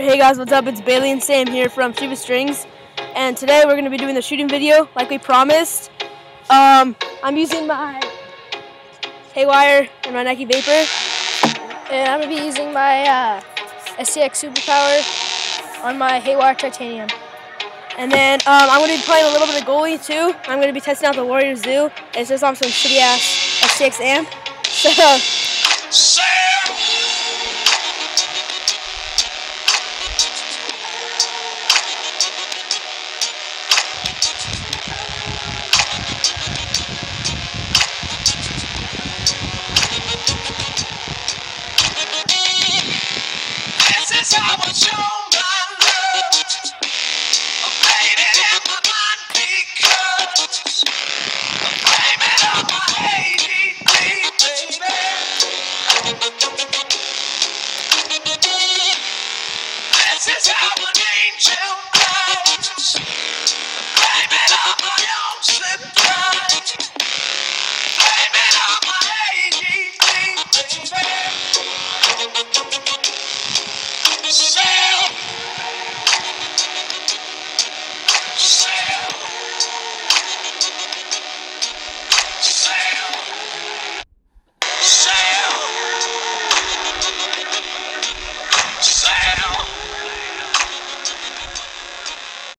Hey guys, what's up? It's Bailey and Sam here from Chief of Strings, and today we're going to be doing the shooting video like we promised. Um, I'm using my Haywire and my Nike Vapor, and I'm going to be using my uh, STX Superpower on my Haywire Titanium. And then um, I'm going to be playing a little bit of goalie too. I'm going to be testing out the Warrior Zoo. It's just on some shitty ass STX amp. So. This Baby. Angel goes. I'm my own slip.